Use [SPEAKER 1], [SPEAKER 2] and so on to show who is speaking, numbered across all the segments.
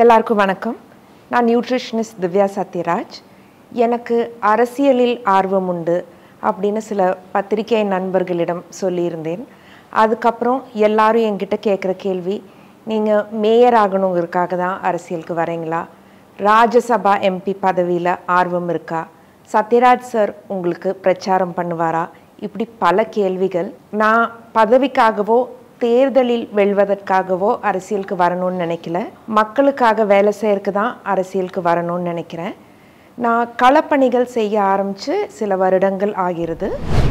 [SPEAKER 1] எல்லாருக்கும் வணக்கம். நான் நியூட்ரிஷனிஸ்ட் திவ்யா சத்யராஜ். எனக்கு அரசியலில் ஆர்வம் உண்டு அப்படின்னு சில பத்திரிகை நண்பர்களிடம் சொல்லியிருந்தேன். அதுக்கப்புறம் எல்லாரும் என்கிட்ட கேட்குற கேள்வி நீங்கள் மேயர் ஆகணுங்கிறதுக்காக தான் அரசியலுக்கு வரீங்களா? ராஜ்யசபா எம்பி பதவியில் ஆர்வம் இருக்கா? சத்யராஜ் சார் உங்களுக்கு பிரச்சாரம் பண்ணுவாரா? இப்படி பல கேள்விகள். நான் பதவிக்காகவோ தேர்தலில் வெல்வதற்காகவோ அரசியலுக்கு வரணும்னு நினைக்கல. மக்களுக்காக வேலை செய்யறதுக்கு தான் அரசியலுக்கு வரணும்னு நினைக்கிறேன். நான் களப்பணிகள் செய்ய ஆரம்பித்து சில வருடங்கள் ஆகிறது.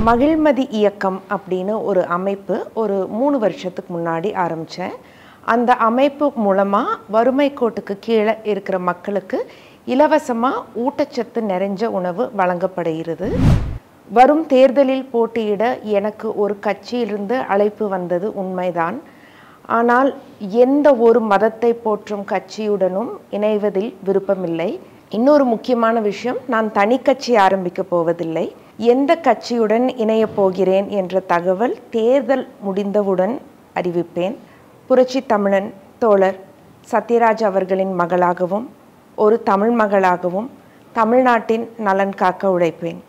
[SPEAKER 1] மகிழ்மதி இயக்கம் அப்படின்னு ஒரு அமைப்பு ஒரு மூணு வருஷத்துக்கு முன்னாடி ஆரம்பித்தேன் அந்த அமைப்பு மூலமாக வறுமை கோட்டுக்கு கீழே இருக்கிற மக்களுக்கு இலவசமாக ஊட்டச்சத்து நிறைஞ்ச உணவு வழங்கப்படுகிறது. வரும் தேர்தலில் போட்டியிட எனக்கு ஒரு கட்சியிலிருந்து அழைப்பு வந்தது உண்மைதான். ஆனால் எந்த ஒரு மதத்தை போற்றும் கட்சியுடனும் இணைவதில் விருப்பமில்லை. இன்னொரு முக்கியமான விஷயம் நான் தனி கட்சி ஆரம்பிக்க போவதில்லை. எந்த கட்சியுடன் இணையப் போகிறேன் என்ற தகவல் தேர்தல் முடிந்தவுடன் அறிவிப்பேன். புரட்சி தமிழன் தோழர் சத்யராஜ் அவர்களின் மகளாகவும் ஒரு தமிழ் மகளாகவும் தமிழ்நாட்டின் நலன் காக்க உழைப்பேன்.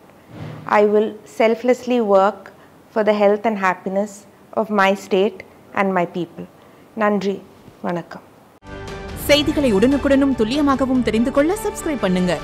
[SPEAKER 1] I will selflessly work for the health and happiness of my state and my people. நன்றி வணக்கம்
[SPEAKER 2] செய்திகளை உடனுக்குடனும் துல்லியமாகவும் தெரிந்து கொள்ள சப்ஸ்கிரைப் பண்ணுங்கள்